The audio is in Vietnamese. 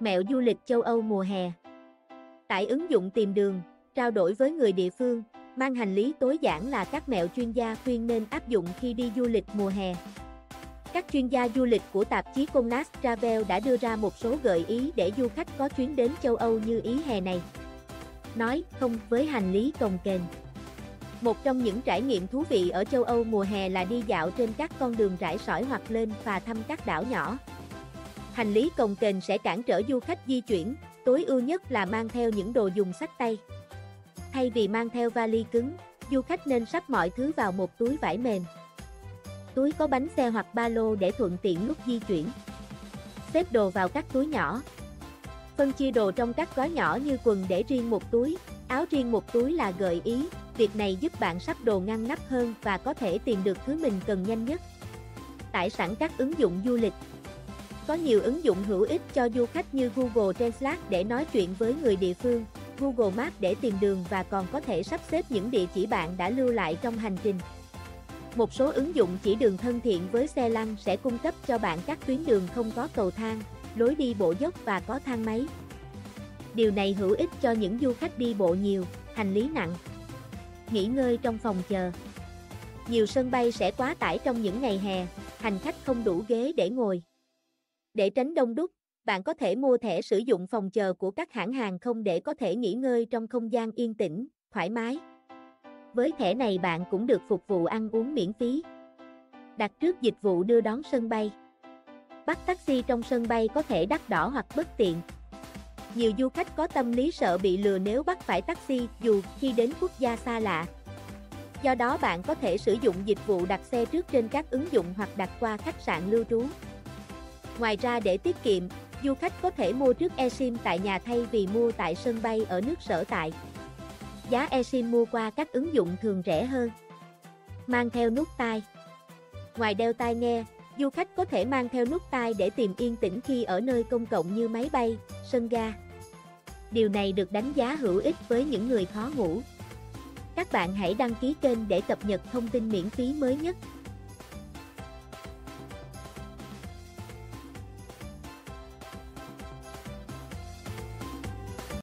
Mẹo du lịch châu Âu mùa hè Tải ứng dụng tìm đường, trao đổi với người địa phương, mang hành lý tối giản là các mẹo chuyên gia khuyên nên áp dụng khi đi du lịch mùa hè. Các chuyên gia du lịch của tạp chí Connas Travel đã đưa ra một số gợi ý để du khách có chuyến đến châu Âu như ý hè này. Nói không với hành lý cồng kềnh. Một trong những trải nghiệm thú vị ở châu Âu mùa hè là đi dạo trên các con đường rải sỏi hoặc lên và thăm các đảo nhỏ. Hành lý cồng kềnh sẽ cản trở du khách di chuyển, tối ưu nhất là mang theo những đồ dùng sách tay. Thay vì mang theo vali cứng, du khách nên sắp mọi thứ vào một túi vải mềm. Túi có bánh xe hoặc ba lô để thuận tiện lúc di chuyển. Xếp đồ vào các túi nhỏ. Phân chia đồ trong các gói nhỏ như quần để riêng một túi, áo riêng một túi là gợi ý, việc này giúp bạn sắp đồ ngăn nắp hơn và có thể tìm được thứ mình cần nhanh nhất. Tải sẵn các ứng dụng du lịch. Có nhiều ứng dụng hữu ích cho du khách như Google Translate để nói chuyện với người địa phương, Google Maps để tìm đường và còn có thể sắp xếp những địa chỉ bạn đã lưu lại trong hành trình. Một số ứng dụng chỉ đường thân thiện với xe lăn sẽ cung cấp cho bạn các tuyến đường không có cầu thang, lối đi bộ dốc và có thang máy. Điều này hữu ích cho những du khách đi bộ nhiều, hành lý nặng. Nghỉ ngơi trong phòng chờ. Nhiều sân bay sẽ quá tải trong những ngày hè, hành khách không đủ ghế để ngồi. Để tránh đông đúc, bạn có thể mua thẻ sử dụng phòng chờ của các hãng hàng không để có thể nghỉ ngơi trong không gian yên tĩnh, thoải mái. Với thẻ này bạn cũng được phục vụ ăn uống miễn phí. Đặt trước dịch vụ đưa đón sân bay. Bắt taxi trong sân bay có thể đắt đỏ hoặc bất tiện. Nhiều du khách có tâm lý sợ bị lừa nếu bắt phải taxi dù khi đến quốc gia xa lạ. Do đó bạn có thể sử dụng dịch vụ đặt xe trước trên các ứng dụng hoặc đặt qua khách sạn lưu trú. Ngoài ra để tiết kiệm, du khách có thể mua trước eSIM tại nhà thay vì mua tại sân bay ở nước sở tại. Giá eSIM mua qua các ứng dụng thường rẻ hơn. Mang theo nút tai Ngoài đeo tai nghe, du khách có thể mang theo nút tai để tìm yên tĩnh khi ở nơi công cộng như máy bay, sân ga. Điều này được đánh giá hữu ích với những người khó ngủ. Các bạn hãy đăng ký kênh để cập nhật thông tin miễn phí mới nhất.